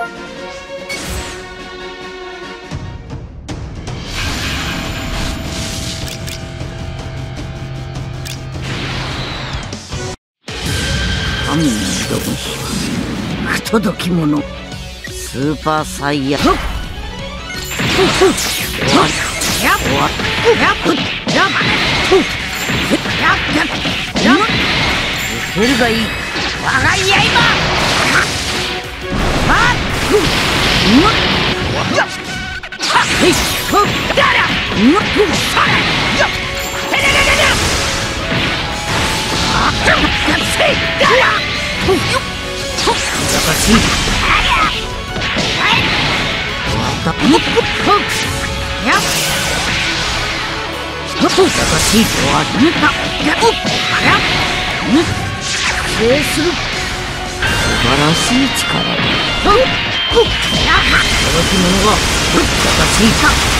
神届き者。スーパーサイヤ。わがいい我が刃素晴らしい力だ。き者が私き者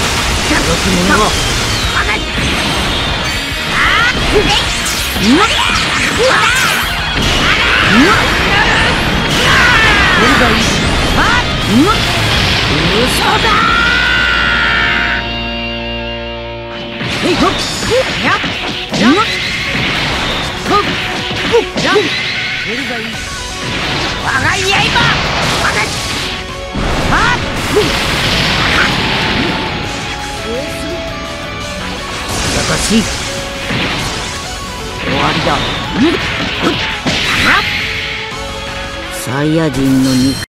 刃！かしい。終わりだ。サイヤ人の肉。